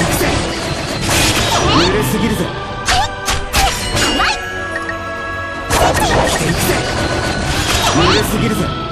いくぜ濡れすぎるぜ甘い生きていくぜ濡れすぎるぜ